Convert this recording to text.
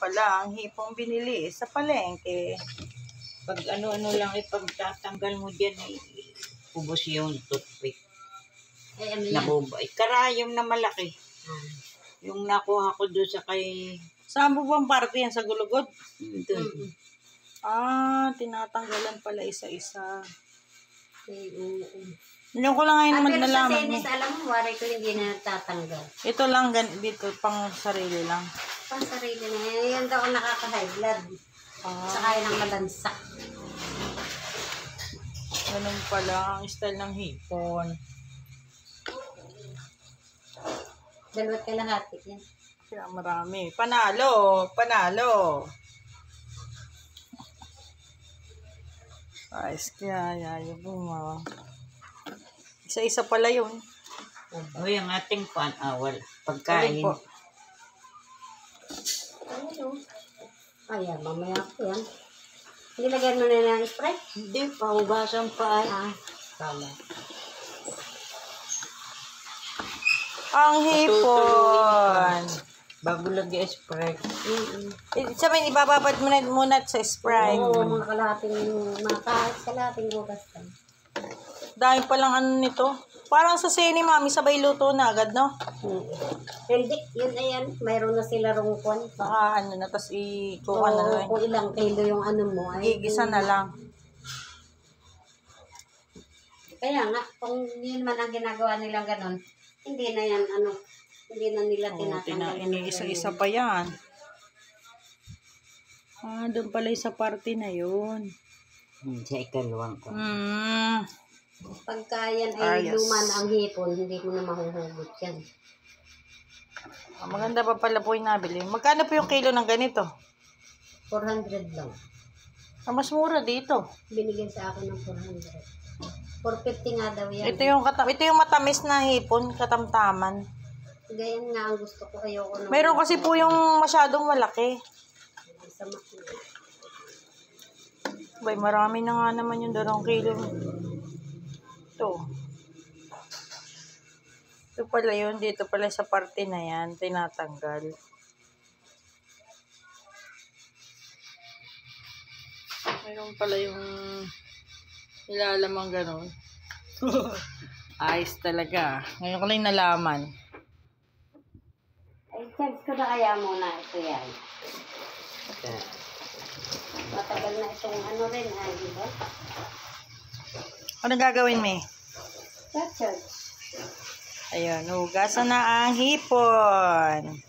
pala ang hipong binili sa palengke. Pag ano-ano lang ipagtatanggal mo dyan, eh, ubos yung toothpick. Eh, ano yan? Nabubay. Karayom na malaki. Ah. Yung nakuha ko doon sa kay... Saan mo bang parte yan? Sa gulugod? Doon. Mm-mm. Ah, tinatanggalan pala isa-isa. Eh, oo. Ngayon ko lang ngayon Ah, naman pero sa nalaman. eh. alam mo, wari ko hindi na natatanggal. Ito lang, dito, pang sarili lang. Pang sarili na yan. Daw ang nakaka-high blood. Ah, Sa kaya ng malansak. ganun pala ang style ng hipon. Dalawat kalahati yan. Kaya marami. Panalo! Panalo! Ayos kaya, yayo buma. Isa-isa pala yun. O yung ating pan, wala. Alin Pagkain. po? Ano? Ayan, mamaya ko yan. Nilagyan mo na ng spray? Hindi, pahugasan pa. ay. Ah, tama. Ang hipon! Bago lagi spray. Mm-mm. Eh, Sabi, ibababad mo na muna sa Sprite. Oo, mga kalahating, mga kahit kalahating bukas lang. Dahil palang ano nito. Parang sa sini, mami, sabay luto na agad, no? Mm. Hindi, yun ayan, mayroon na sila rong kwan. Baka ano na, tapos ikuha na Oo, lang. kung ilang kilo yung ano mo. Ay, Gigisa na lang. Kaya nga, kung yun man ang ginagawa nilang ganon, hindi na yan, ano, hindi na nila Oh, tinatanggal. tina, yung iniisa-isa ganun. pa yan. Ah, doon pala yung sa party na yun. Hmm, sa ikalawang ko. Hmm. Pagka yan Ah, ay yes. luma na ang hipon, hindi mo na mahuhugot yan. Ah, maganda pa pala po yung nabili. Magkano po yung kilo ng ganito? 400 lang. Ah, mas mura dito. Binigyan sa akin ng 400. 450 nga daw yan. Ito yung, katam ito yung matamis na hipon, katamtaman. Ganyan nga ang gusto ko. Ayoko nung Mayroon kasi po yung masyadong malaki. sa Bay, marami na nga naman yung dalawang kilo. Ito. Ito pala yun. Dito pala sa parte na yan. Tinatanggal. Mayroon pala yung nilalamang ganon. Ayos talaga. Ngayon ko lang nalaman. Ay, check ko na kaya muna ito yan. Matagal na itong ano rin, ay, di ba? Ano gagawin, May? Church. Ayun, hugasan na ang hipon.